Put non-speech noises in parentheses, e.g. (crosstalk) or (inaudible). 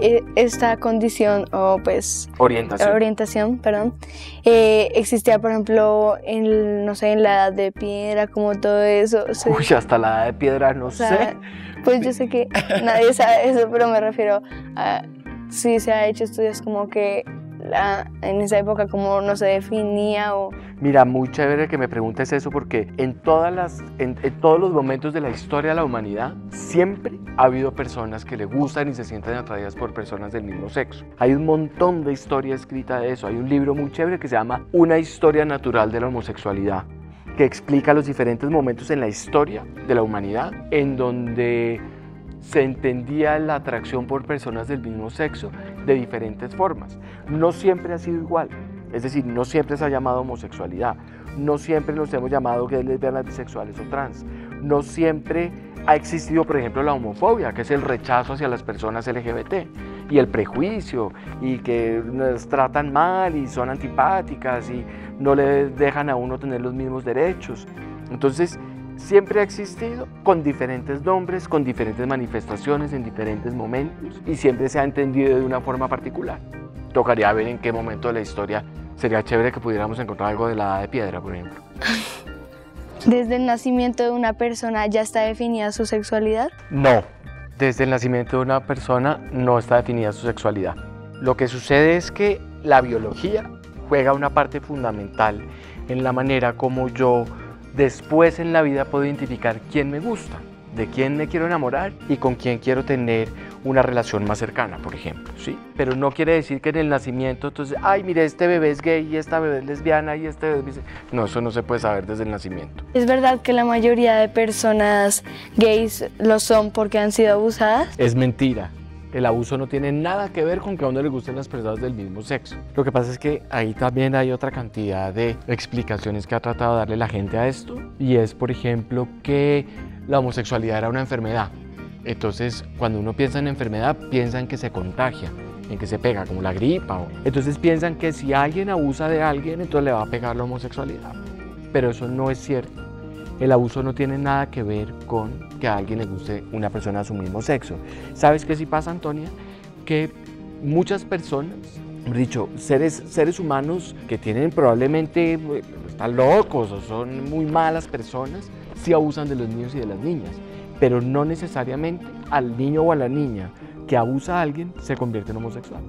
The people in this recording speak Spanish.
eh, esta condición o pues Orientación. orientación, perdón, eh, existía por ejemplo en, no sé, en la edad de piedra, como todo eso. o sea, Uy, hasta la edad de piedra, no o sea, sé. Pues yo sé que (laughs) nadie sabe eso, pero me refiero a si se ha hecho estudios como que la- en esa época como no se definía o Mira, muy chévere que me preguntes eso porque en, todas las, en, en todos los momentos de la historia de la humanidad siempre ha habido personas que le gustan y se sienten atraídas por personas del mismo sexo. Hay un montón de historia escrita de eso. Hay un libro muy chévere que se llama Una historia natural de la homosexualidad que explica los diferentes momentos en la historia de la humanidad en donde se entendía la atracción por personas del mismo sexo de diferentes formas. No siempre ha sido igual. Es decir, no siempre se ha llamado homosexualidad, no siempre nos hemos llamado gays, lesbianas, bisexuales o trans, no siempre ha existido, por ejemplo, la homofobia, que es el rechazo hacia las personas LGBT, y el prejuicio, y que nos tratan mal y son antipáticas y no le dejan a uno tener los mismos derechos. Entonces, siempre ha existido con diferentes nombres, con diferentes manifestaciones en diferentes momentos, y siempre se ha entendido de una forma particular tocaría ver en qué momento de la historia sería chévere que pudiéramos encontrar algo de la edad de piedra, por ejemplo. (laughs) desde el nacimiento de una persona ya está definida su sexualidad. No, desde el nacimiento de una persona no está definida su sexualidad. Lo que sucede es que la biología juega una parte fundamental en la manera como yo después en la vida puedo identificar quién me gusta, de quién me quiero enamorar y con quién quiero tener una relación más cercana, por ejemplo, ¿sí? Pero no quiere decir que en el nacimiento, entonces, ay, mire, este bebé es gay y esta bebé es lesbiana y este bebé es bise-". No, eso no se puede saber desde el nacimiento. Es verdad que la mayoría de personas gays lo son porque han sido abusadas. Es mentira. El abuso no tiene nada que ver con que a uno le gusten las personas del mismo sexo. Lo que pasa es que ahí también hay otra cantidad de explicaciones que ha tratado de darle la gente a esto. Y es, por ejemplo, que la homosexualidad era una enfermedad. Entonces, cuando uno piensa en enfermedad, piensa en que se contagia, en que se pega, como la gripa. Entonces piensan que si alguien abusa de alguien, entonces le va a pegar la homosexualidad. Pero eso no es cierto. El abuso no tiene nada que ver con que a alguien le guste una persona de su mismo sexo. ¿Sabes qué sí pasa, Antonia? Que muchas personas, dicho, seres, seres humanos que tienen probablemente, eh, están locos o son muy malas personas, sí abusan de los niños y de las niñas. Pero no necesariamente al niño o a la niña que abusa a alguien se convierte en homosexual.